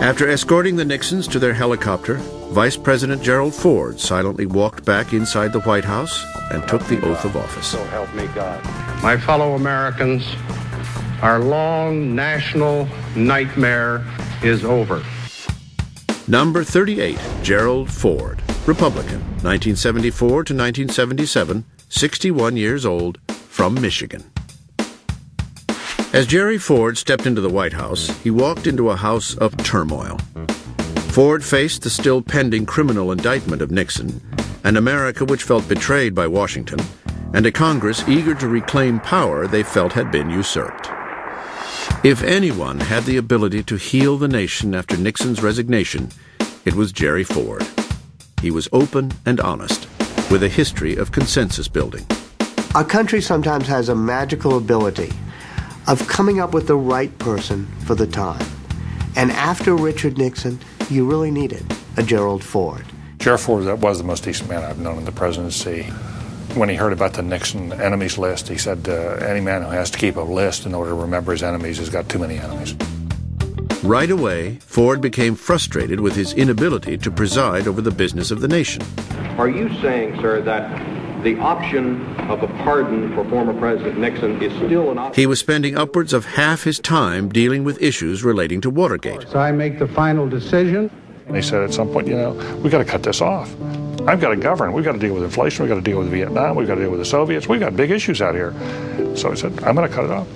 After escorting the Nixons to their helicopter, Vice President Gerald Ford silently walked back inside the White House and took the oath of office. So help me God. My fellow Americans, our long national nightmare is over. Number 38, Gerald Ford, Republican, 1974 to 1977, 61 years old, from Michigan. As Jerry Ford stepped into the White House, he walked into a house of turmoil. Ford faced the still pending criminal indictment of Nixon, an America which felt betrayed by Washington, and a Congress eager to reclaim power they felt had been usurped. If anyone had the ability to heal the nation after Nixon's resignation, it was Jerry Ford. He was open and honest, with a history of consensus building. Our country sometimes has a magical ability of coming up with the right person for the time. And after Richard Nixon, you really needed a Gerald Ford. Gerald Ford was the most decent man I've known in the presidency when he heard about the Nixon enemies list, he said, uh, any man who has to keep a list in order to remember his enemies has got too many enemies. Right away, Ford became frustrated with his inability to preside over the business of the nation. Are you saying, sir, that the option of a pardon for former President Nixon is still an option? He was spending upwards of half his time dealing with issues relating to Watergate. So I make the final decision. And he said at some point, you know, we've got to cut this off. I've got to govern. We've got to deal with inflation. We've got to deal with Vietnam. We've got to deal with the Soviets. We've got big issues out here. So he said, I'm going to cut it off.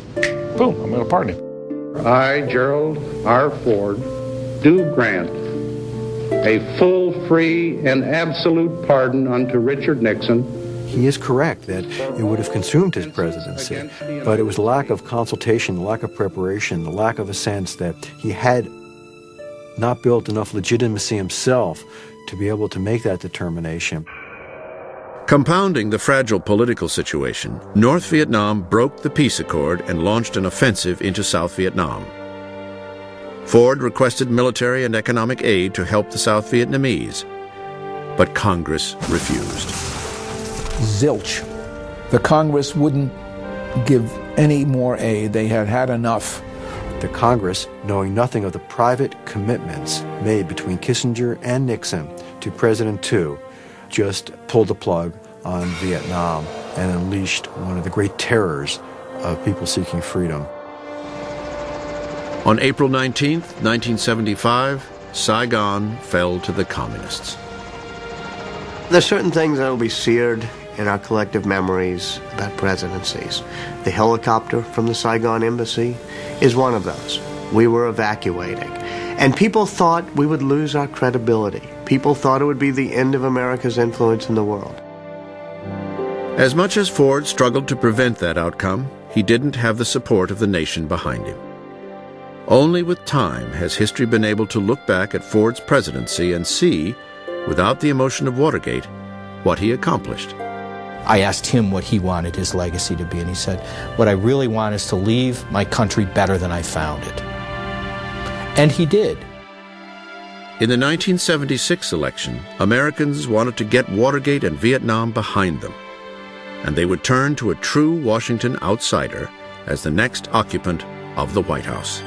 Boom, I'm going to pardon him. I, Gerald R. Ford, do grant a full, free, and absolute pardon unto Richard Nixon. He is correct that it would have consumed his presidency, but it was lack of consultation, lack of preparation, the lack of a sense that he had not built enough legitimacy himself to be able to make that determination. Compounding the fragile political situation, North Vietnam broke the peace accord and launched an offensive into South Vietnam. Ford requested military and economic aid to help the South Vietnamese, but Congress refused. Zilch. The Congress wouldn't give any more aid. They had had enough. The Congress, knowing nothing of the private commitments made between Kissinger and Nixon to President Thieu, just pulled the plug on Vietnam and unleashed one of the great terrors of people seeking freedom. On April 19, 1975, Saigon fell to the Communists. There's certain things that will be seared in our collective memories about presidencies. The helicopter from the Saigon embassy is one of those. We were evacuating. And people thought we would lose our credibility. People thought it would be the end of America's influence in the world. As much as Ford struggled to prevent that outcome, he didn't have the support of the nation behind him. Only with time has history been able to look back at Ford's presidency and see, without the emotion of Watergate, what he accomplished. I asked him what he wanted his legacy to be, and he said, What I really want is to leave my country better than I found it. And he did. In the 1976 election, Americans wanted to get Watergate and Vietnam behind them, and they would turn to a true Washington outsider as the next occupant of the White House.